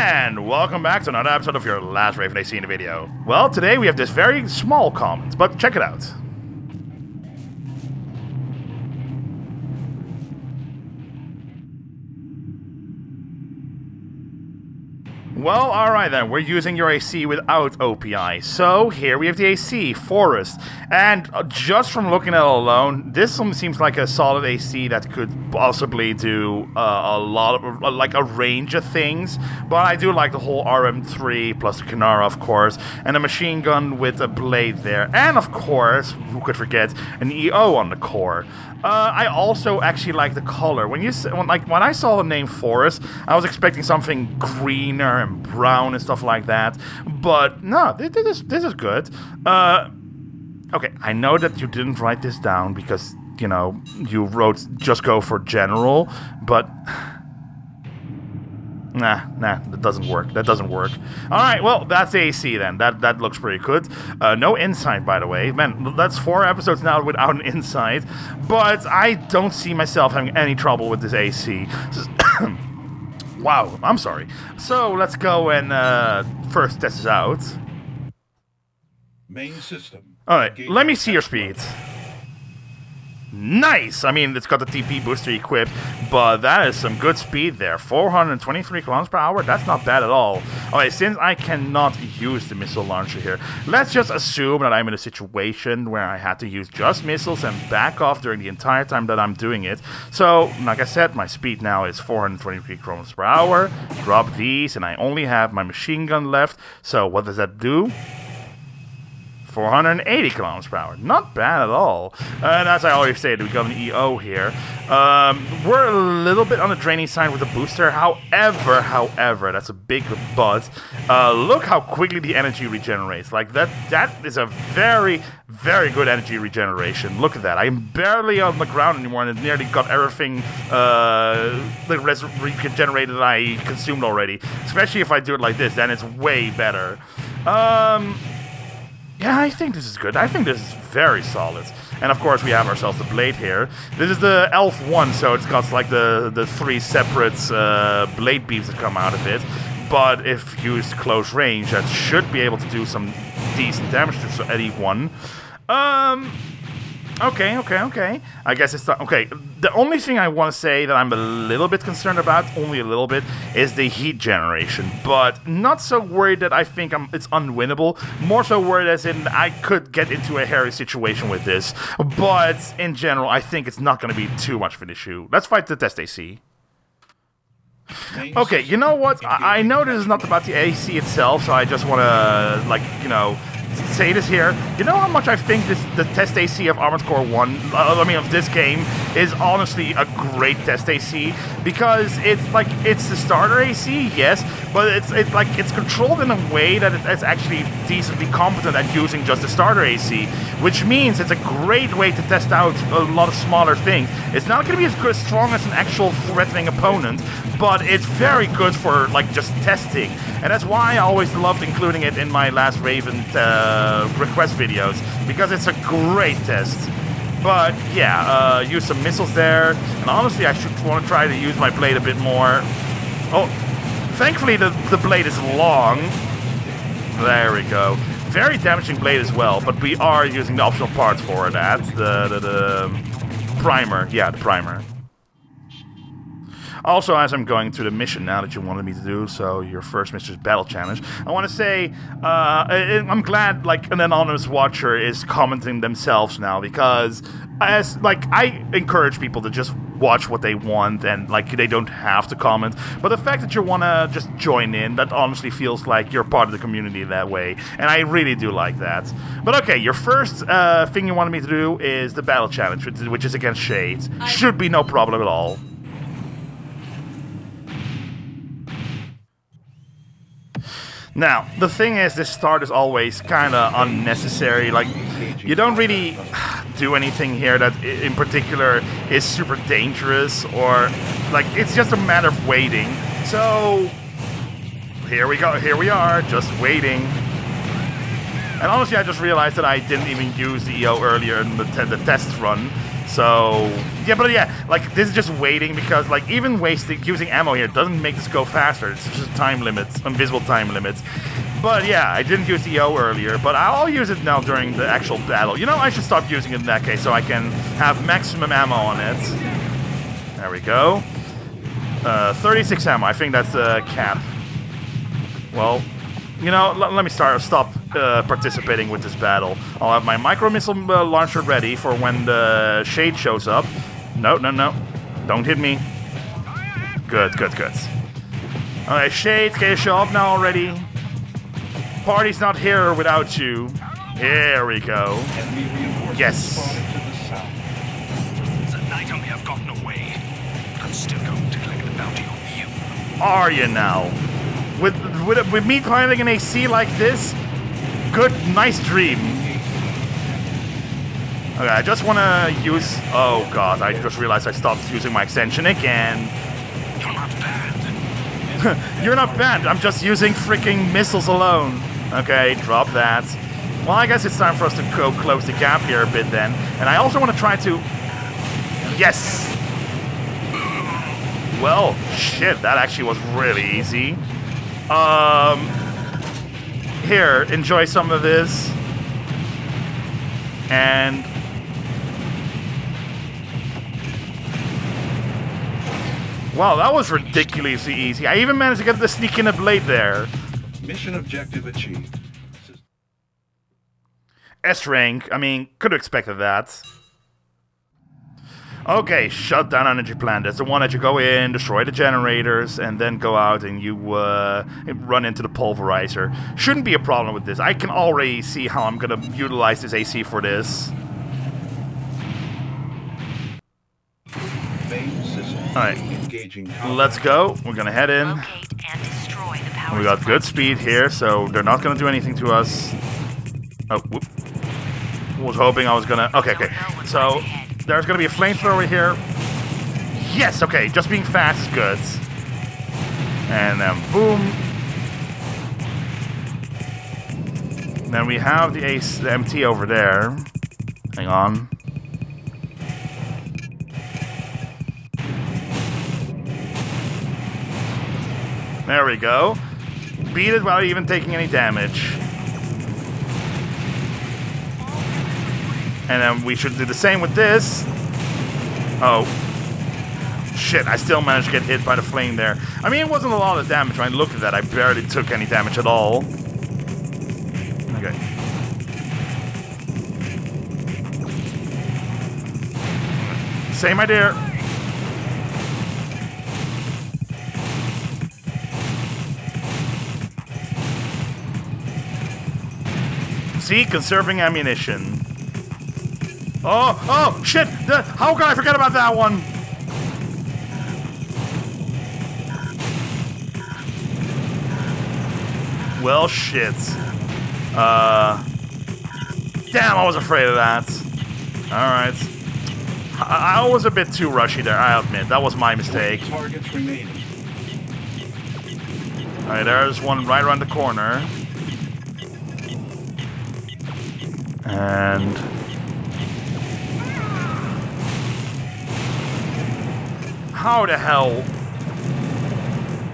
And welcome back to another episode of your last Raven AC in the video. Well, today we have this very small comment, but check it out. Well, alright then, we're using your AC without OPI. So, here we have the AC, Forest. And uh, just from looking at it alone, this one seems like a solid AC that could possibly do uh, a lot of, uh, like a range of things. But I do like the whole RM3 plus the Kanara, of course, and a machine gun with a blade there. And of course, who could forget, an EO on the core. Uh, I also actually like the color. When you when, like when I saw the name Forest, I was expecting something greener and brown and stuff like that. But no, this, is this is good. Uh, okay, I know that you didn't write this down because you know you wrote just go for general, but Nah, nah, that doesn't work. That doesn't work. All right, well, that's AC then. That that looks pretty good. Uh, no insight, by the way. Man, that's four episodes now without an insight. But I don't see myself having any trouble with this AC. wow, I'm sorry. So let's go and uh, first test this out. Main system. All right, let me see your speed. Nice! I mean, it's got the TP booster equipped, but that is some good speed there. 423 kilometers per hour, that's not bad at all. Alright, since I cannot use the missile launcher here, let's just assume that I'm in a situation where I had to use just missiles and back off during the entire time that I'm doing it. So, like I said, my speed now is 423 kilometers per hour. Drop these, and I only have my machine gun left. So, what does that do? 480 kilometers per hour. Not bad at all. And as I always say, we got an EO here. Um, we're a little bit on the draining side with the booster. However, however, that's a big but. Uh, look how quickly the energy regenerates. Like that, that is a very, very good energy regeneration. Look at that. I'm barely on the ground anymore, and it nearly got everything uh, regenerated that I consumed already. Especially if I do it like this, then it's way better. Um, yeah, I think this is good. I think this is very solid. And of course, we have ourselves the blade here. This is the Elf 1, so it's got like the, the three separate uh, blade beams that come out of it. But if used close range, that should be able to do some decent damage to anyone. Um, Okay, okay, okay. I guess it's. Okay, the only thing I want to say that I'm a little bit concerned about, only a little bit, is the heat generation. But not so worried that I think I'm, it's unwinnable. More so worried as in I could get into a hairy situation with this. But in general, I think it's not going to be too much of an issue. Let's fight the test AC. Okay, you know what? I, I know this is not about the AC itself, so I just want to, like, you know, say this here. You know how much I think this the test AC of Armored Core 1, uh, I mean of this game, is honestly a great test AC because it's like it's the starter AC, yes, but it's it's like it's controlled in a way that it's actually decently competent at using just the starter AC, which means it's a great way to test out a lot of smaller things. It's not going to be as good, strong as an actual threatening opponent, but it's very good for like just testing, and that's why I always loved including it in my last Raven uh, request videos because it's a great test. But yeah, uh, use some missiles there, and honestly, I should want to try to use my blade a bit more. Oh, thankfully the the blade is long. There we go. Very damaging blade as well, but we are using the optional parts for that. The the, the primer, yeah, the primer. Also, as I'm going through the mission now that you wanted me to do, so your first is Battle Challenge, I want to say uh, I'm glad like an anonymous watcher is commenting themselves now because as like I encourage people to just watch what they want and like they don't have to comment. But the fact that you want to just join in, that honestly feels like you're part of the community that way, and I really do like that. But okay, your first uh, thing you wanted me to do is the battle challenge, which is against Shades. Should be no problem at all. Now, the thing is, this start is always kind of unnecessary. Like, you don't really do anything here that in particular is super dangerous or, like, it's just a matter of waiting. So, here we go, here we are, just waiting. And honestly, I just realized that I didn't even use the EO earlier in the, the test run. So yeah, but yeah, like this is just waiting because like even wasting using ammo here doesn't make this go faster. It's just time limits, invisible time limits. But yeah, I didn't use EO earlier, but I'll use it now during the actual battle. You know, I should stop using it in that case so I can have maximum ammo on it. There we go. Uh, 36 ammo. I think that's the cap. Well, you know, let me start. Stop uh, participating with this battle. I'll have my micro missile uh, launcher ready for when the shade shows up. No, no, no. Don't hit me. Good, good, good. Alright, Shade, can you show up now already? Party's not here without you. Here we go. Yes. The night may have gotten away. I'm still to the bounty. Are you now? With, with, with me piloting an AC like this? Good, nice dream. Okay, I just want to use... Oh god, I just realized I stopped using my extension again. You're not banned. You're not banned, I'm just using freaking missiles alone. Okay, drop that. Well, I guess it's time for us to go close the gap here a bit then. And I also want to try to... Yes! Well, shit, that actually was really easy. Um... Here, enjoy some of this. And... Wow, that was ridiculously easy. I even managed to get the sneak in a blade there. Mission objective achieved. S rank, I mean, could have expected that. Okay, shut down energy plant. That's the one that you go in, destroy the generators, and then go out and you uh, run into the pulverizer. Shouldn't be a problem with this. I can already see how I'm gonna utilize this AC for this. Alright, let's go. We're gonna head in. We got good speed here, so they're not gonna do anything to us. Oh, whoop. Was hoping I was gonna... Okay, okay. So, there's gonna be a flamethrower here. Yes, okay, just being fast is good. And then boom. Then we have the ace, the MT over there. Hang on. There we go. Beat it without even taking any damage. And then we should do the same with this. Oh. Shit, I still managed to get hit by the flame there. I mean, it wasn't a lot of damage. When I looked at that, I barely took any damage at all. Okay. Same idea. See, conserving ammunition. Oh, oh, shit! The, how can I forget about that one? Well, shit. Uh, damn, I was afraid of that. Alright. I, I was a bit too rushy there, I admit. That was my mistake. Targets. Alright, there's one right around the corner. And... How the hell?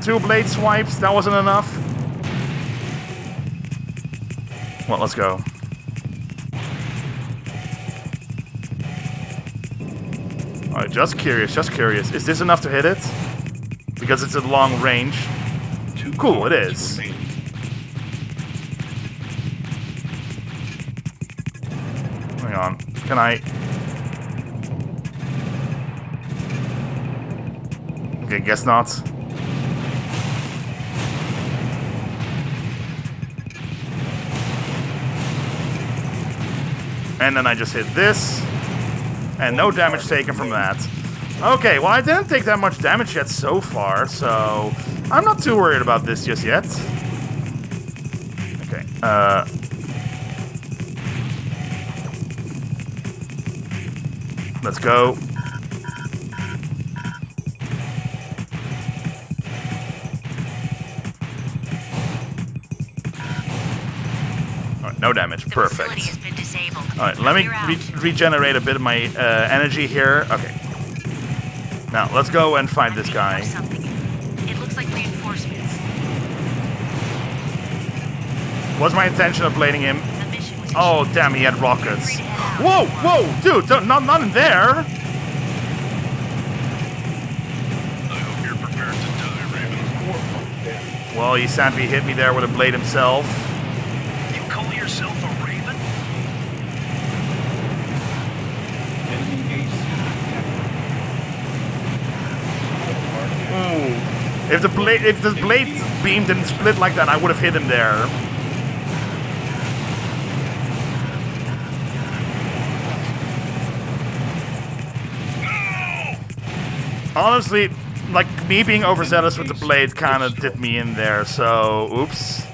Two blade swipes? That wasn't enough? Well, let's go. Alright, just curious, just curious. Is this enough to hit it? Because it's at long range. Cool, it is. Hang on. Can I... Okay, guess not. And then I just hit this. And no damage taken from that. Okay, well I didn't take that much damage yet so far, so... I'm not too worried about this just yet. Okay, uh... Let's go. No damage. The Perfect. has been disabled. Alright, let me re regenerate a bit of my uh, energy here. Okay. Now, let's go and find this guy. looking. It looks like reinforcements. Was my intention of blading him? The mission was Oh, damn, he had rockets. Free to head out. Whoa, whoa, dude, don't, not, not in there. I hope you're prepared to die, Raven. Well, he sadly hit me there with a blade himself. If the blade, if the blade beam didn't split like that, I would have hit him there. Honestly, like me being overzealous with the blade kind of did me in there. So, oops.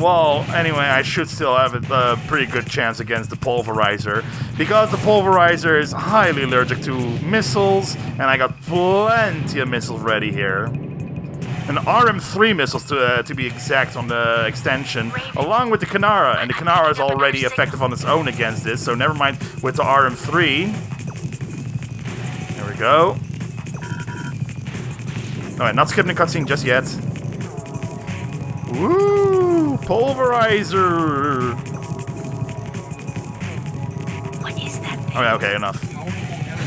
Well, anyway, I should still have a pretty good chance against the pulverizer because the pulverizer is highly allergic to missiles, and I got plenty of missiles ready here. An RM3 missiles to uh, to be exact on the extension, along with the Kanara, and the Kanara is already effective on its own against this, so never mind with the RM3. There we go. Alright, not skipping the cutscene just yet. Woo! Pulverizer! What is that thing? Oh, okay, okay, enough. Powerful energy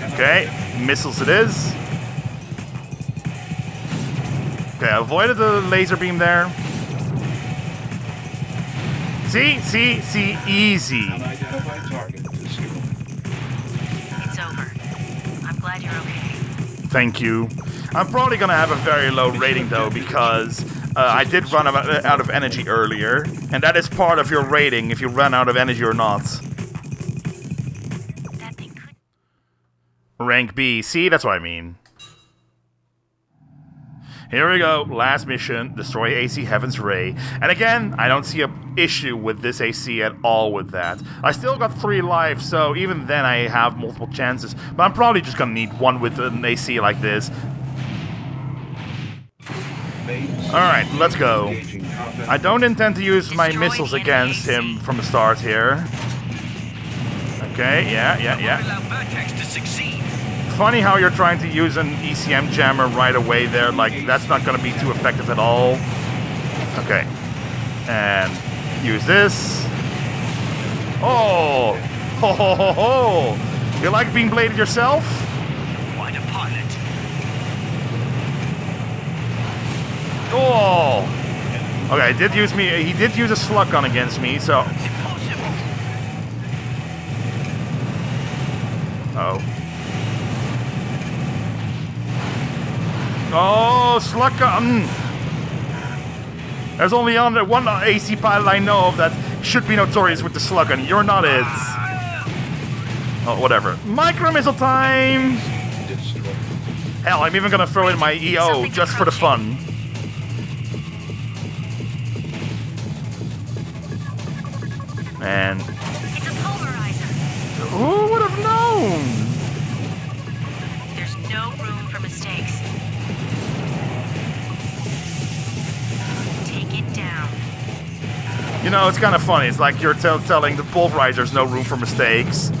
signature. Okay, missiles it is. Okay, I avoided the laser beam there. See, see, see, easy. Unidentified target destroyed. It's over. I'm glad you're okay. Thank you. I'm probably gonna have a very low rating though because uh, I did run out out of energy earlier, and that is part of your rating if you run out of energy or not. Rank B. See, that's what I mean. Here we go. Last mission: destroy AC Heaven's Ray. And again, I don't see a issue with this AC at all. With that, I still got three lives, so even then I have multiple chances. But I'm probably just gonna need one with an AC like this. Main All right, let's go. I don't intend to use my missiles against him from the start here. Okay, yeah, yeah, yeah. Funny how you're trying to use an ECM jammer right away there. Like, that's not going to be too effective at all. Okay. And use this. Oh! Ho ho ho ho! You like being bladed yourself? Why the pilot? Oh! Okay, he did use me. He did use a slug gun against me, so. Oh. Oh, slug gun! Mm. There's only on one AC pilot I know of that should be notorious with the slug gun. You're not it. Oh, whatever. Micro missile time! Hell, I'm even gonna throw in my EO just for the fun. And It's a who would have known? There's no room for mistakes. Take it down. You know, it's kind of funny. It's like you're tell telling the pulverizers no room for mistakes.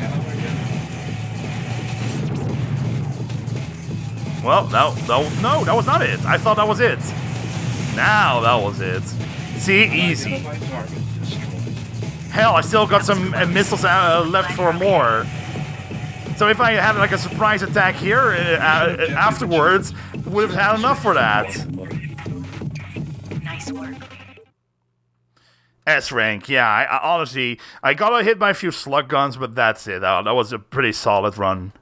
Well, no, no, no, that was not it. I thought that was it. Now that was it. See, easy. Unidentified target destroyed. Hell, I still got some uh, missiles uh, left for more. So if I had like a surprise attack here uh, uh, afterwards, would have had enough for that. Nice work. S rank, yeah. I, I honestly, I got hit by a few slug guns, but that's it. Uh, that was a pretty solid run.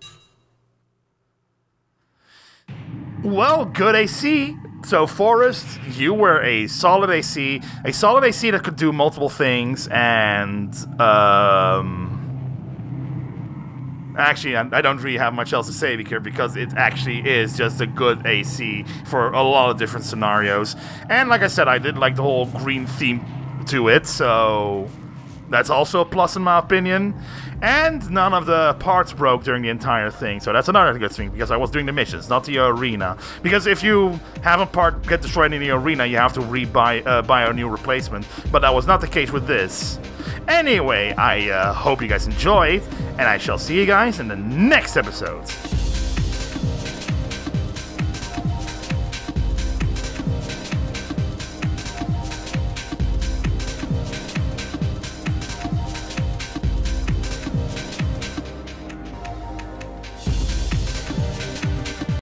Well, good AC. So, Forest, you were a solid AC, a solid AC that could do multiple things, and um, actually, I, don't really have much else to say here because it actually is just a good AC for a lot of different scenarios. And like I said, I did like the whole green theme to it, so That's also a plus in my opinion. And none of the parts broke during the entire thing, so that's another good thing because I was doing the missions, not the arena. Because if you have a part get destroyed in the arena, you have to re-buy uh, buy a new replacement. But that was not the case with this. Anyway, I uh, hope you guys enjoyed, and I shall see you guys in the next episodes.